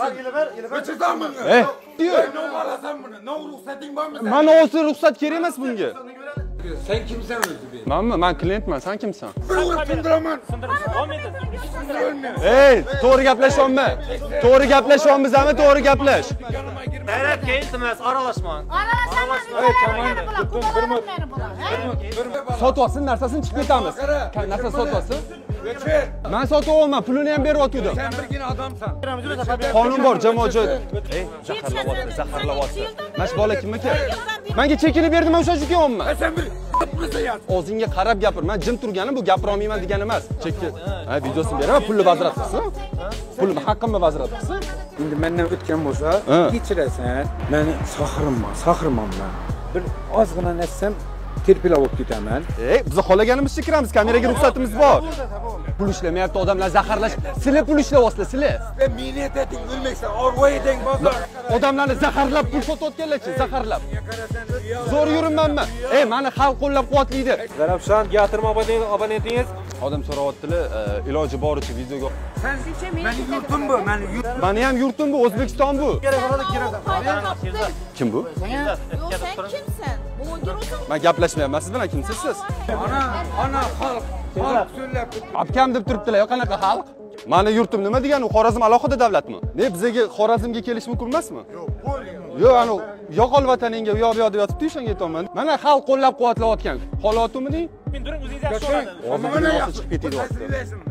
Bak ilber, ilber. Chiqdan bunga. Diyor. Nima qolasan buni? Nima ruxsating bormi? Mana o'zi ruxsat kerak emas bunga. Sen kimsen özü be? Manmi? Men klientman, sen kimsan? Bir o'q sindiraman. Ey, to'g'ri gaplashyapmi? To'g'ri gaplashyapmizmi? To'g'ri gaplash. Hayrat keyin iltimos aralashmang. Sotib olsin, narsasini chiqib ketamiz. Narsa sotib olsin. Geçer. Men sotib olman, pulini ham beryotgandim. Sen birgina adamsan. Qonun bor, jamoat joy. Ey, zaharlayapti. Mana shu bola kimniki? Menga chekini berdim, o'sha shu kelyapman. Sen bir? O'zingga qarab gapir. Men jim turganim bu gapira olmayman degani emas. Chekki. Ha, videosini beraman, pulni vazrat qilsin. Pulni haqqimni vazrat qilsin. Şimdi benden ötken bo'lsa, kechirasan. Meni sohirman, sohirman men. Bir ozgina netsam terpila bo'lib ketaman. Ey, biz xohlaganimizcha kiramiz. Kameraga ruxsatimiz bor. Pul ishlamayapti odamlar zaharlash. Sizlar pul ishlayapsizlar, sizlar. Sen miniyet etin ölmeksen, orva edin bozor. Odamlarni zaharlab pul sotayotganlarchi, zaharlab. Zo'r yuribmanmi? Ey, meni xalq qo'llab-quvvatlaydi. Zarafshon teatr abonentingiz Odam so'rayaptilar, e, iloji boricha videoga. Sen meni yurtum bu, meni yurt. Mani ham yurtim bu, O'zbekiston bu. Kim bu? Yok sen kimsin? Ben gaplashmayapman siz bilan kimsiz siz Ana, ona xalq xalq so'zlab obkam deb turibdilar qanaqa xalq? Mani yurtim nima degani u xorazm alohida davlatmi? Ne bizaga xorazmga kelish mumkin emasmi? Yo'q yo'q anavi yoqol vataningga u yoq bu yoq deb yotibdi o'shanga aytyapman mana xalq qo'llab quvvatlayotgan holatimiding men during o'zingiz yaxshi ko'radi chiqib ketyapti